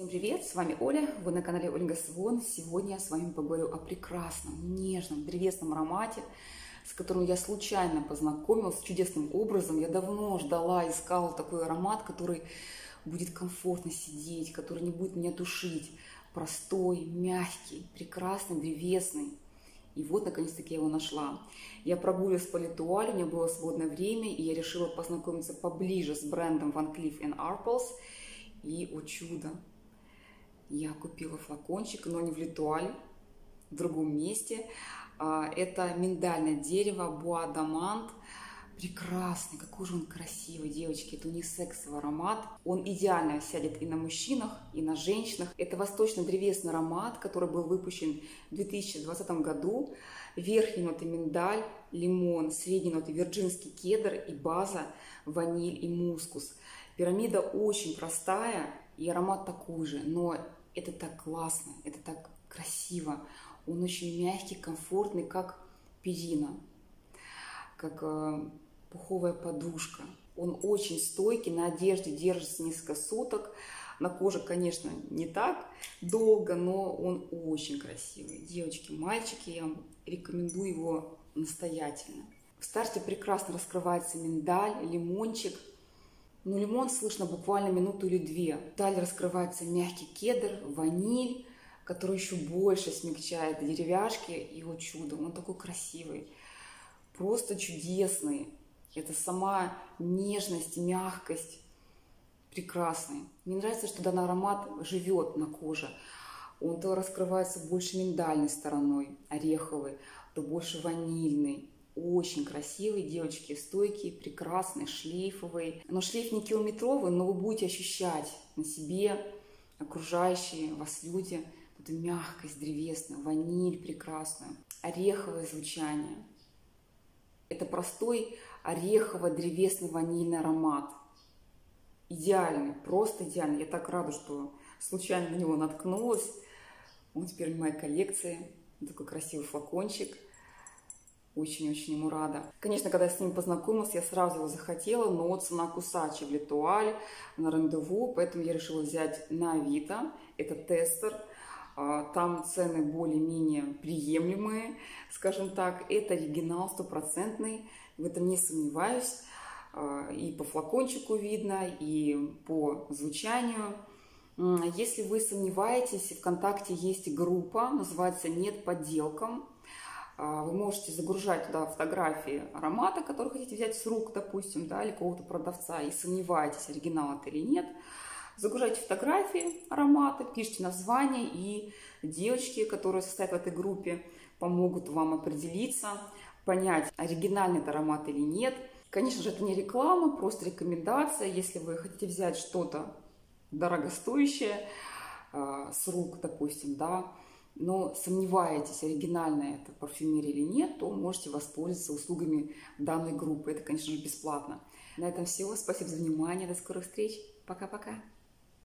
Всем привет, с вами Оля, вы на канале Ольга Свон. Сегодня я с вами поговорю о прекрасном, нежном, древесном аромате, с которым я случайно познакомилась чудесным образом. Я давно ждала, искала такой аромат, который будет комфортно сидеть, который не будет меня душить. Простой, мягкий, прекрасный, древесный. И вот, наконец-таки, я его нашла. Я прогулилась по Литуале, у меня было свободное время, и я решила познакомиться поближе с брендом Van Cleef Arpels. И, о чудо, я купила флакончик, но не в Литуале, в другом месте. А, это миндальное дерево Буа Дамант. Прекрасный, какой же он красивый, девочки. Это унисексовый аромат. Он идеально сядет и на мужчинах, и на женщинах. Это восточно-древесный аромат, который был выпущен в 2020 году. Верхние ноты миндаль, лимон, средние ноты вирджинский кедр и база ваниль и мускус. Пирамида очень простая, и аромат такой же, но это так классно, это так красиво. Он очень мягкий, комфортный, как перина, как э, пуховая подушка. Он очень стойкий, на одежде держится несколько суток. На коже, конечно, не так долго, но он очень красивый. Девочки, мальчики, я вам рекомендую его настоятельно. В старте прекрасно раскрывается миндаль, лимончик – но лимон слышно буквально минуту или две. Далее раскрывается мягкий кедр, ваниль, который еще больше смягчает деревяшки. И вот чудо, он такой красивый, просто чудесный. Это сама нежность, мягкость прекрасный. Мне нравится, что данный аромат живет на коже. Он то раскрывается больше миндальной стороной, ореховый, то больше ванильный очень красивый, девочки, стойкий, прекрасный, шлейфовый. Но шлейф не километровый, но вы будете ощущать на себе окружающие вас люди эту мягкость древесную, ваниль прекрасную, ореховое звучание. Это простой орехово-древесный ванильный аромат. Идеальный, просто идеальный. Я так рада, что случайно на него наткнулась. Он теперь в моей коллекции. Такой красивый флакончик – очень-очень ему рада. Конечно, когда я с ним познакомилась, я сразу его захотела, но цена кусачая в Литуале, на рандеву, поэтому я решила взять на Авито. Это тестер. А, там цены более-менее приемлемые, скажем так. Это оригинал стопроцентный, в этом не сомневаюсь. А, и по флакончику видно, и по звучанию. Если вы сомневаетесь, ВКонтакте есть группа, называется «Нет подделкам». Вы можете загружать туда фотографии аромата, который хотите взять с рук, допустим, да, или какого-то продавца, и сомневаетесь, оригинал это или нет. Загружайте фотографии аромата, пишите название, и девочки, которые состоят в этой группе, помогут вам определиться, понять, оригинальный это аромат или нет. Конечно же, это не реклама, просто рекомендация. Если вы хотите взять что-то дорогостоящее э, с рук, допустим, да, но сомневаетесь, оригинальная это парфюмерия или нет, то можете воспользоваться услугами данной группы. Это, конечно же, бесплатно. На этом все. Спасибо за внимание. До скорых встреч. Пока-пока.